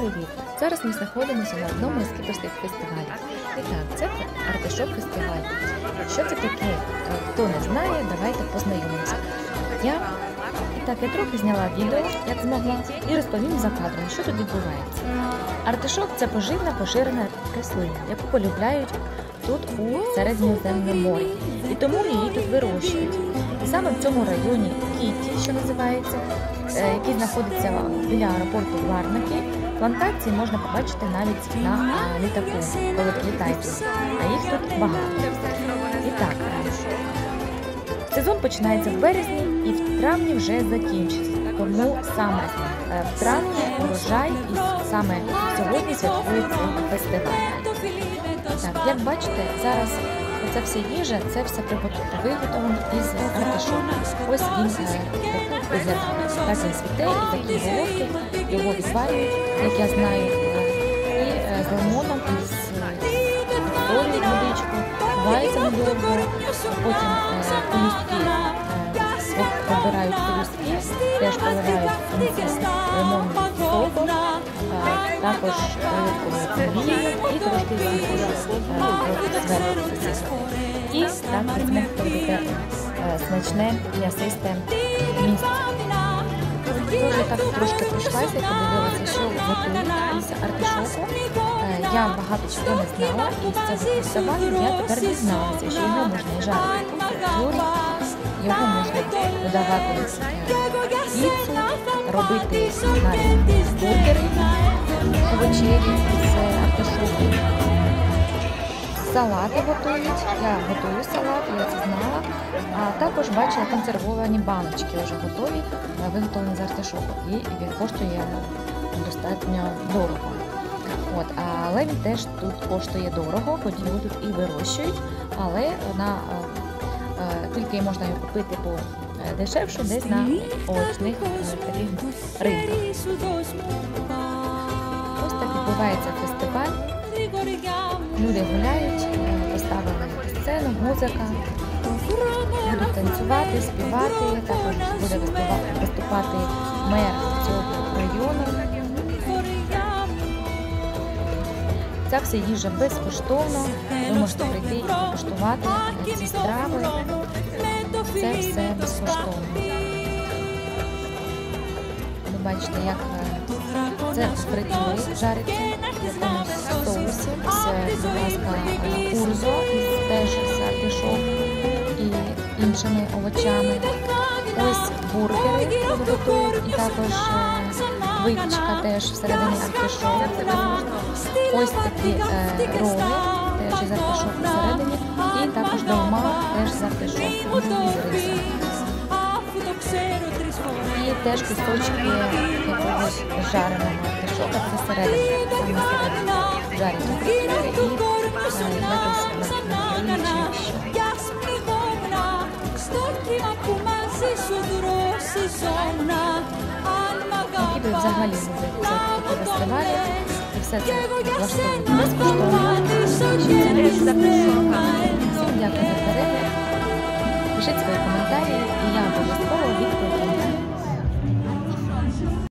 привіт! Зараз ми знаходимося на одному із кіпрських фестивалів. І так, це артишок фестиваль. Що це таке? Е, Хто не знає, давайте познайомимося. Я і так, я трохи зняла відео, як змогла, і розповім за кадром, що тут відбувається. Артишок це поживна поширена рослина, яку полюбляють тут у середньоземному морі. І тому її тут вирощують. І саме в цьому районі Кіті, що називається, е, який знаходиться біля аеропорту Варнаки, плантації можна побачити навіть на літаку, коли прилітаєте. А їх тут багато. І так, сезон починається в березні і в травні вже закінчиться. Тому саме е, в травні урожай і саме сьогодні святкує цей фестиваль. Так, як бачите, зараз оця вся їжа, це все виготовлено із артишоку. Ось він е. Так він цвіте, і такі головки його відварюють, як я знаю, е, і е, з лимоном, і з солью водичку, вариться недовго, потім пелюстки, е, обирають пелюстки, теж поливають лимонним соком, також олівковою олією і трошки зверху зверху. І так ви зможете робити е, смачне м'ясисте місце. Дуже так трошки пройшлася подивилася, що готують артишоку. Е, Я багато чого не знала, і з цього я тепер дізналася, що його можна жарити його можна додавати в піцу, робити навіть бургери вечері з артишоку. Салати готують, я готую салат, я це знала. А також бачила консервовані баночки вже готові, е, виготовлені з артишоку. І він коштує достатньо дорого. От, але він теж тут коштує дорого, хоч його тут і вирощують, але вона е, е, тільки можна його купити по дешевше десь на овочних е, таких ринках. Так відбувається фестиваль. Люди гуляють, поставили сцену, музика, будуть танцювати, співати, також буде виступати мер цього району. Ця вся їжа безкоштовно. Ви можете прийти і покуштувати ці страви. Це все безкоштовно. Ви бачите, як е, це фритюри жариться в якомусь соусі. Це, будь ласка, е, урзо із теж з артишок і іншими овочами. Ось бургери готують. І також е, випічка теж всередині артишок. Ось такі е, роли теж із артишок всередині. І також долма теж з артишок теж кусочки якогось жареного артишока, це середина, саме середина фритюри і якось накриють що. Які би взагалі були це такі фестивалі, і все це влаштовують безкоштовно. Дякую за перегляд. Пишіть свої коментарі, і я обов'язково відповім.